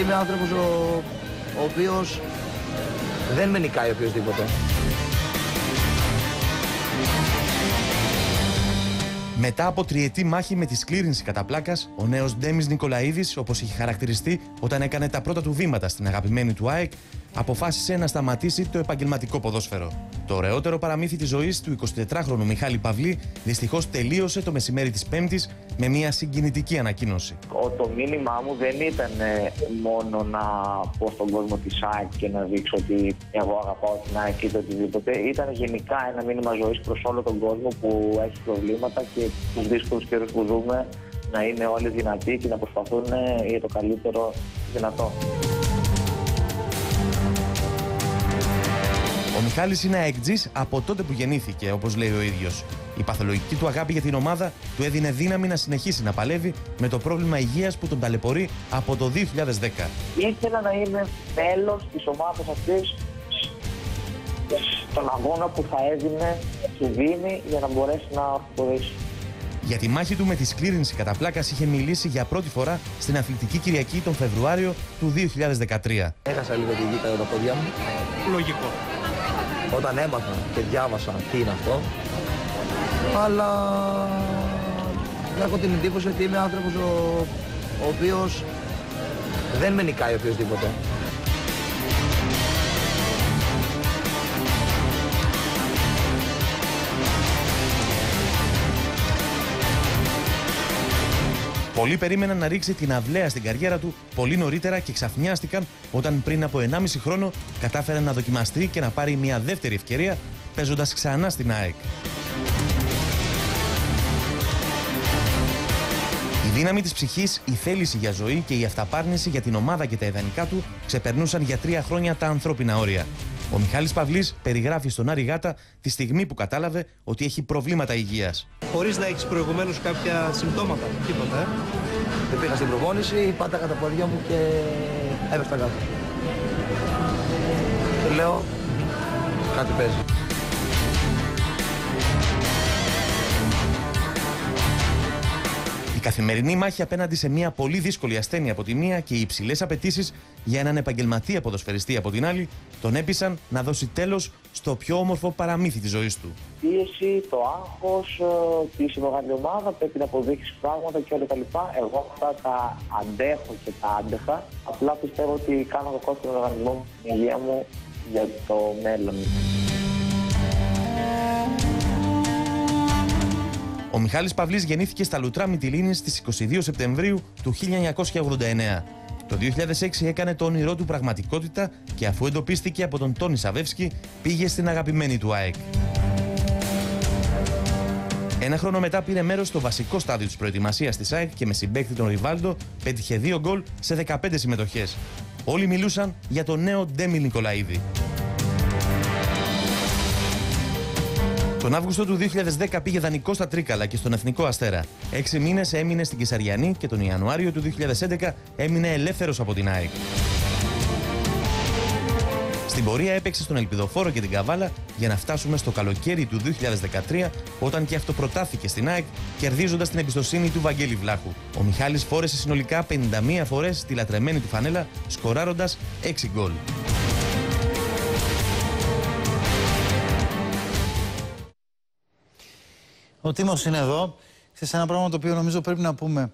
Είμαι άνθρωπος ο, ο οποίος δεν με νικάει οποιοδήποτε. Μετά από τριετή μάχη με τη σκλήρινση κατά πλάκας, ο νέος Ντέμις Νικολαίδης, όπως είχε χαρακτηριστεί όταν έκανε τα πρώτα του βήματα στην αγαπημένη του ΑΕΚ, αποφάσισε να σταματήσει το επαγγελματικό ποδόσφαιρο. Το ωραιότερο παραμύθι της ζωής του 24χρονου Μιχάλη Παυλή δυστυχώς τελείωσε το μεσημέρι της Πέμπτης με μια συγκινητική ανακοίνωση. Το μήνυμά μου δεν ήταν ε, μόνο να πω στον κόσμο τη ΑΕΚ και να δείξω ότι εγώ αγαπάω την ΑΕΚ ή το οτιδήποτε. Ήταν γενικά ένα μήνυμα ζωής προς όλο τον κόσμο που έχει προβλήματα και τους δύσκολους καιρούς που ζούμε να είναι όλοι δυνατοί και να προσπαθούν για το καλύτερο δυνατό. Ο Μιχάλης είναι αεκτζής από τότε που γεννήθηκε, όπως λέει ο ίδιος. Η παθολογική του αγάπη για την ομάδα του έδινε δύναμη να συνεχίσει να παλεύει με το πρόβλημα υγείας που τον ταλαιπωρεί από το 2010. Ήθελα να είμαι μέλος της ομάδας αυτής στον αγώνα που θα έδινε και δίνει για να μπορέσει να προχωρήσει. Για τη μάχη του με τη σκλήρινση κατά πλάκας είχε μιλήσει για πρώτη φορά στην Αθλητική Κυριακή τον Φεβρουάριο του 2013. Έχασα λίγο τη γήτα τα πόδια μου. Λογικό. Όταν έμαθα και διάβασα τι είναι αυτό, αλλά έχω την εντύπωση ότι είμαι άνθρωπος ο, ο οποίος δεν με νικάει οποιοδήποτε. Πολλοί περίμεναν να ρίξει την αυλαία στην καριέρα του πολύ νωρίτερα και ξαφνιάστηκαν όταν πριν από 1,5 χρόνο κατάφερε να δοκιμαστεί και να πάρει μια δεύτερη ευκαιρία παίζοντας ξανά στην ΑΕΚ. Η δύναμη της ψυχής, η θέληση για ζωή και η αυταπάρνηση για την ομάδα και τα ιδανικά του ξεπερνούσαν για τρία χρόνια τα ανθρώπινα όρια. Ο Μιχάλης Παυλής περιγράφει στον Άρη Γάτα τη στιγμή που κατάλαβε ότι έχει προβλήματα υγείας. Χωρίς να έχεις προηγουμένως κάποια συμπτώματα, τίποτα, ε. Δεν πήγα στην προπόνηση, πάταγα τα πόδια μου και έπεφτα κάτω. Και λέω, κάτι παίζει. Η καθημερινή μάχη απέναντι σε μια πολύ δύσκολη ασθένεια από τη μία και οι υψηλές απαιτήσεις για έναν επαγγελματία ποδοσφαιριστή από την άλλη τον έπεισαν να δώσει τέλος στο πιο όμορφο παραμύθι της ζωής του. Πίεση, το άγχος, τη μεγάλη ομάδα, πρέπει να αποδείξεις πράγματα και όλα τα λοιπά. Εγώ αυτά τα αντέχω και τα άντεχα. Απλά πιστεύω ότι κάνω το κόστος του οργανισμού μου, την υγεία μου για το μέλλον. Ο Μιχάλης Παυλής γεννήθηκε στα Λουτρά Μυτιλίνης στις 22 Σεπτεμβρίου του 1989. Το 2006 έκανε το όνειρό του πραγματικότητα και αφού εντοπίστηκε από τον Τόνι Σαβεύσκι πήγε στην αγαπημένη του ΑΕΚ. Ένα χρόνο μετά πήρε μέρος στο βασικό στάδιο της προετοιμασίας της ΑΕΚ και με συμπέκτη τον Ριβάλντο πέτυχε δύο γκολ σε 15 συμμετοχές. Όλοι μιλούσαν για τον νέο Ντέμι Νικολαίδη. Τον Αύγουστο του 2010 πήγε δανεικό στα Τρίκαλα και στον Εθνικό Αστέρα. Έξι μήνες έμεινε στην Κεσαριανή και τον Ιανουάριο του 2011 έμεινε ελεύθερος από την ΑΕΚ. Στην πορεία έπαιξε στον Ελπιδοφόρο και την Καβάλα για να φτάσουμε στο καλοκαίρι του 2013 όταν και αυτό προτάθηκε στην ΑΕΚ κερδίζοντας την εμπιστοσύνη του Βαγγέλη Βλάχου. Ο Μιχάλης φόρεσε συνολικά 51 φορές τη λατρεμένη του φανέλα σκοράροντας 6 γκολ. Ο Τίμος είναι εδώ. Σε ένα πράγμα το οποίο νομίζω πρέπει να πούμε